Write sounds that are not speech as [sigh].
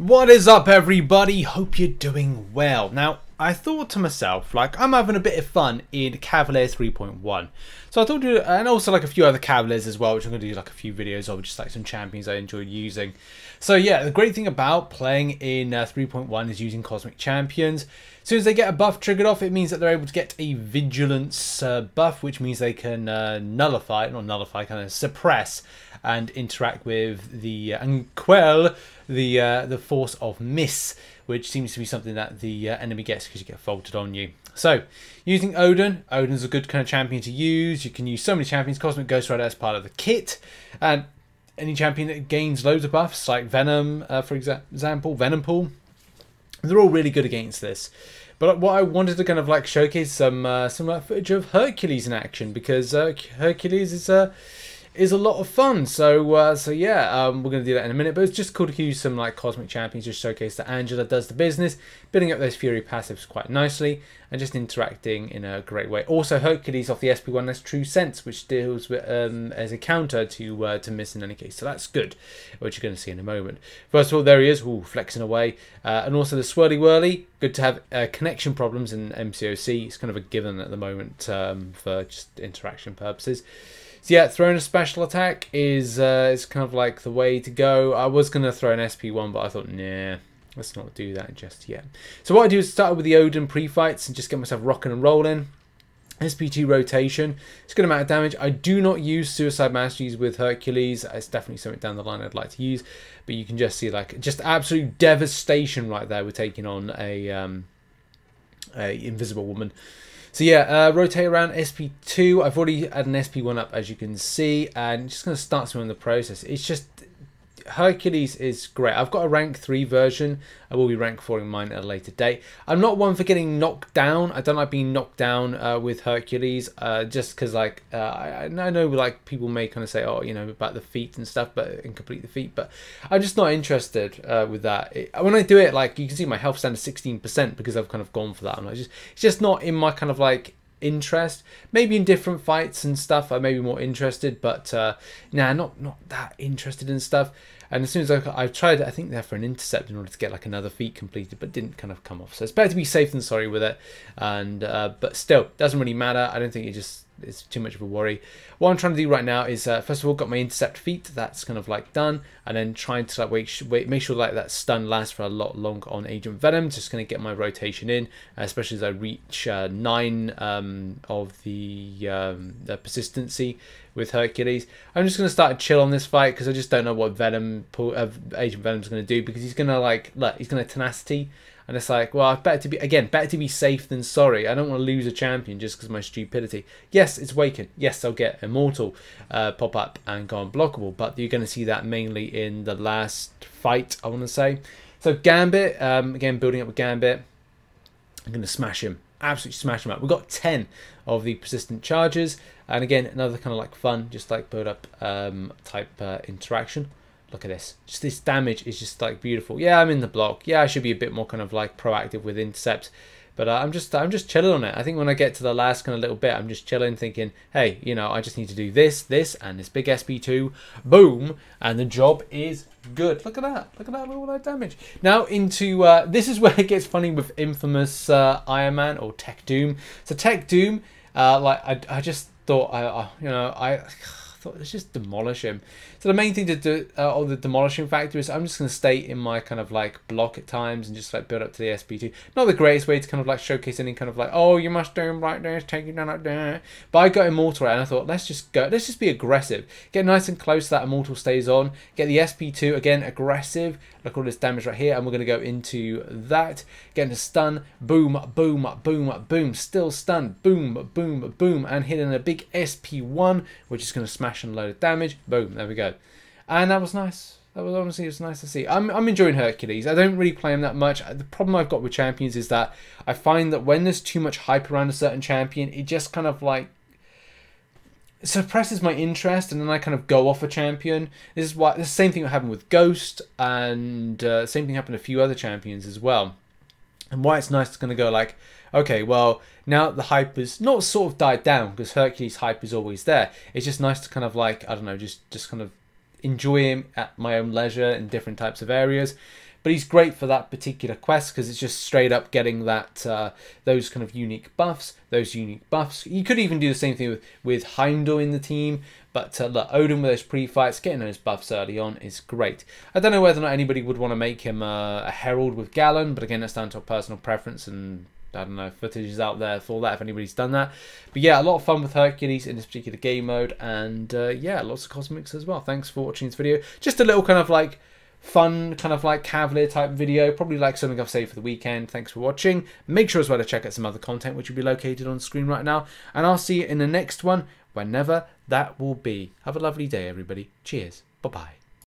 What is up everybody? Hope you're doing well. Now, I thought to myself, like, I'm having a bit of fun in Cavalier 3.1. So I thought, and also like a few other Cavaliers as well, which I'm going to do like a few videos of, just like some champions I enjoyed using. So yeah, the great thing about playing in uh, 3.1 is using Cosmic Champions. As soon as they get a buff triggered off, it means that they're able to get a Vigilance uh, buff, which means they can uh, nullify, not nullify, kind of suppress and interact with the uh, and quell the uh, the force of miss, which seems to be something that the uh, enemy gets because you get faulted on you. So, using Odin, Odin's a good kind of champion to use. You can use so many champions. Cosmic Ghost Rider as part of the kit, and any champion that gains loads of buffs, like Venom, uh, for example, Venompool, they're all really good against this. But what I wanted to kind of like showcase some uh, some footage of Hercules in action because uh, Hercules is a uh, is a lot of fun. So uh, so yeah, um, we're going to do that in a minute. But it's just cool to use some like Cosmic Champions, just showcase that Angela does the business, building up those Fury passives quite nicely, and just interacting in a great way. Also, Hercules off the SP1 that's True Sense, which deals with um, as a counter to uh, to miss in any case. So that's good, which you're going to see in a moment. First of all, there he is, ooh, flexing away, uh, and also the Swirly Whirly. Good to have uh, connection problems in MCOC. It's kind of a given at the moment um, for just interaction purposes. So yeah, throwing a special attack is uh, is kind of like the way to go. I was going to throw an SP1, but I thought, nah, let's not do that just yet. So what I do is start with the Odin pre-fights and just get myself rocking and rolling. SP2 rotation. It's a good amount of damage. I do not use Suicide Masteries with Hercules. It's definitely something down the line I'd like to use. But you can just see like just absolute devastation right there. We're taking on a, um, a Invisible Woman. So yeah, uh, rotate around SP2. I've already had an SP1 up, as you can see, and just going to start some in the process. It's just Hercules is great. I've got a rank 3 version. I will be rank 4 in mine at a later date. I'm not one for getting knocked down. I don't like being knocked down uh, with Hercules uh, just because like uh, I, I, know like people may kind of say oh you know about the feat and stuff but incomplete the feat but I'm just not interested uh, with that. It, when I do it like you can see my health stand is 16% because I've kind of gone for that. I'm just it's just not in my kind of like interest. Maybe in different fights and stuff, I may be more interested, but uh, nah, not not that interested in stuff. And as soon as I, I tried, I think there for an intercept in order to get like another feat completed, but didn't kind of come off. So it's better to be safe than sorry with it. And uh, but still, doesn't really matter. I don't think it just is too much of a worry. What I'm trying to do right now is uh, first of all got my intercept feat. That's kind of like done, and then trying to like wait, wait make sure like that stun lasts for a lot longer on Agent Venom. Just going to get my rotation in, especially as I reach uh, nine um, of the um, the persistency with Hercules. I'm just going to start to chill on this fight because I just don't know what Venom, uh, Agent Venom's going to do because he's going to like, look, he's going to tenacity. And it's like, well, better to be, again, better to be safe than sorry. I don't want to lose a champion just because of my stupidity. Yes, it's Waken. Yes, I'll get Immortal uh, pop up and go unblockable. But you're going to see that mainly in the last fight, I want to say. So Gambit, um, again, building up with Gambit. I'm going to smash him absolutely smash him up. We've got 10 of the persistent charges, and again, another kind of like fun, just like build up um, type uh, interaction. Look at this. Just this damage is just like beautiful. Yeah, I'm in the block. Yeah, I should be a bit more kind of like proactive with intercepts. But uh, I'm just I'm just chilling on it. I think when I get to the last kind of little bit, I'm just chilling, thinking, hey, you know, I just need to do this, this, and this big SP2, boom, and the job is good. Look at that. Look at that look all that damage. Now into uh, this is [laughs] where it gets funny with infamous uh, Iron Man or Tech Doom. So Tech Doom, uh, like I, I just thought I, I you know I thought let's just demolish him. So the main thing to do, uh, the demolishing factor is I'm just going to stay in my kind of like block at times and just like build up to the SP2. Not the greatest way to kind of like showcase any kind of like, oh, you must do him like take you down like that. But I got Immortal out and I thought, let's just go, let's just be aggressive. Get nice and close so that Immortal stays on. Get the SP2, again, aggressive. Look at all this damage right here. And we're going to go into that. Getting into stun. Boom, boom, boom, boom. Still stun. Boom, boom, boom. And hitting a big SP1, which is going to smash and load of damage. Boom, there we go. And that was nice. That was honestly it was nice to see. I'm, I'm enjoying Hercules. I don't really play him that much. The problem I've got with champions is that I find that when there's too much hype around a certain champion, it just kind of like suppresses my interest and then I kind of go off a champion. This is why the same thing happened with Ghost and uh, same thing happened to a few other champions as well. And why it's nice to kind of go like, okay, well, now the hype has not sort of died down because Hercules hype is always there. It's just nice to kind of like, I don't know, just just kind of enjoy him at my own leisure in different types of areas. but he's great for that particular quest because it's just straight up getting that uh, those kind of unique buffs, those unique buffs. You could even do the same thing with, with Heimdall in the team, but uh, look, Odin with those pre-fights, getting those buffs early on is great. I don't know whether or not anybody would want to make him uh, a Herald with Galan, but again, that's down to personal preference and I don't know, footage is out there for that if anybody's done that. But yeah, a lot of fun with Hercules in this particular game mode, and uh, yeah, lots of cosmics as well. Thanks for watching this video. Just a little kind of like fun, kind of like Cavalier type video, probably like something I've saved for the weekend. Thanks for watching. Make sure as well to check out some other content which will be located on screen right now, and I'll see you in the next one, whenever that will be. Have a lovely day, everybody. Cheers. Bye bye.